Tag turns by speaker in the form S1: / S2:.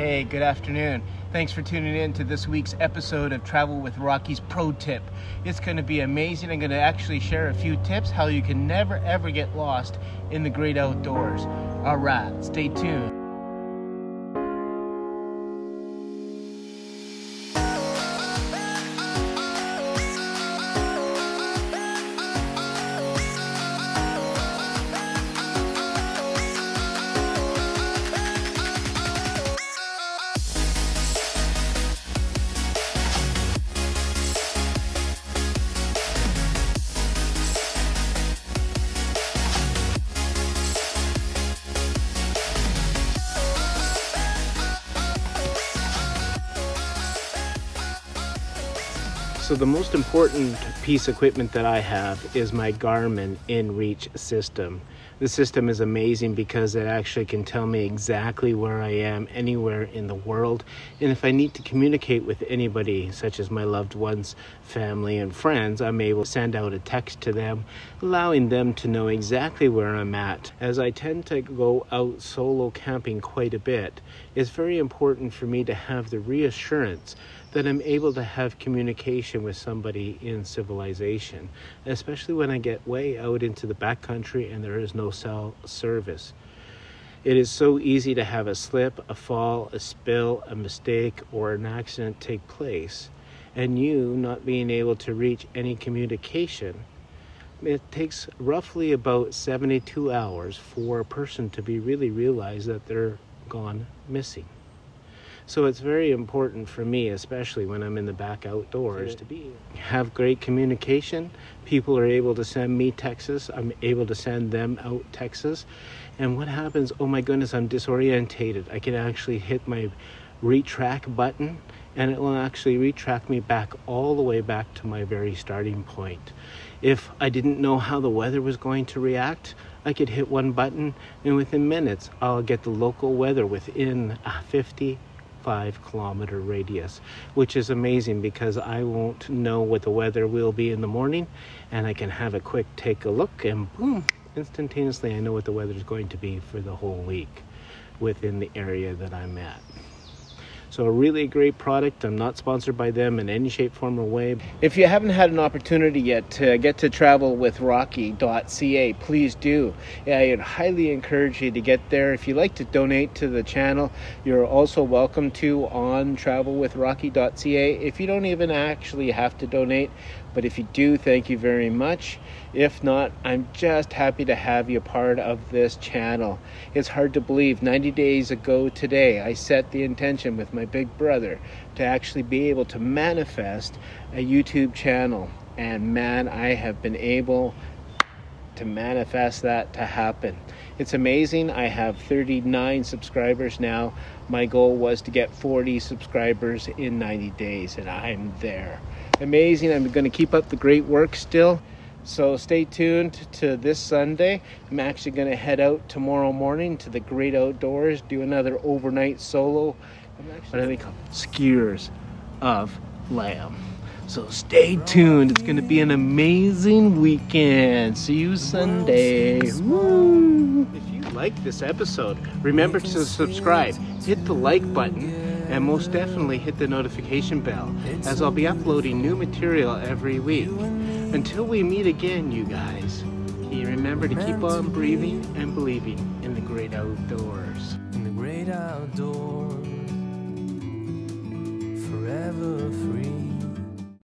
S1: Hey, good afternoon. Thanks for tuning in to this week's episode of Travel with Rocky's Pro Tip. It's going to be amazing. I'm going to actually share a few tips how you can never ever get lost in the great outdoors. All right, stay tuned. So the most important piece of equipment that I have is my Garmin InReach system. The system is amazing because it actually can tell me exactly where I am anywhere in the world. And if I need to communicate with anybody, such as my loved ones, family, and friends, I'm able to send out a text to them, allowing them to know exactly where I'm at. As I tend to go out solo camping quite a bit, it's very important for me to have the reassurance that I'm able to have communication with somebody in civilization, especially when I get way out into the backcountry and there is no cell service. It is so easy to have a slip, a fall, a spill, a mistake, or an accident take place, and you not being able to reach any communication. It takes roughly about 72 hours for a person to be really realize that they're gone missing. So it's very important for me, especially when I'm in the back outdoors, to be have great communication. People are able to send me texts. I'm able to send them out texts. And what happens? Oh my goodness, I'm disorientated. I can actually hit my retrack button and it will actually retrack me back all the way back to my very starting point. If I didn't know how the weather was going to react, I could hit one button and within minutes I'll get the local weather within uh, 50 five kilometer radius, which is amazing because I won't know what the weather will be in the morning and I can have a quick take a look and boom, instantaneously I know what the weather is going to be for the whole week within the area that I'm at. So a really great product. I'm not sponsored by them in any shape, form, or way. If you haven't had an opportunity yet to get to travel with Rocky.ca, please do. I'd highly encourage you to get there. If you'd like to donate to the channel, you're also welcome to on travelwithrocky.ca. If you don't even actually have to donate, but if you do, thank you very much. If not, I'm just happy to have you part of this channel. It's hard to believe 90 days ago today, I set the intention with my big brother to actually be able to manifest a YouTube channel. And man, I have been able to manifest that to happen. It's amazing. I have 39 subscribers now. My goal was to get 40 subscribers in 90 days, and I'm there amazing. I'm going to keep up the great work still. So stay tuned to this Sunday. I'm actually going to head out tomorrow morning to the great outdoors, do another overnight solo. What do they call it? Skewers of lamb. So stay tuned. It's going to be an amazing weekend. See you Sunday. Woo! If you like this episode, remember to subscribe. Hit the like button and most definitely hit the notification bell as I'll be uploading new material every week. Until we meet again, you guys, you remember to keep on breathing and believing in the great outdoors. In the great outdoors, forever free.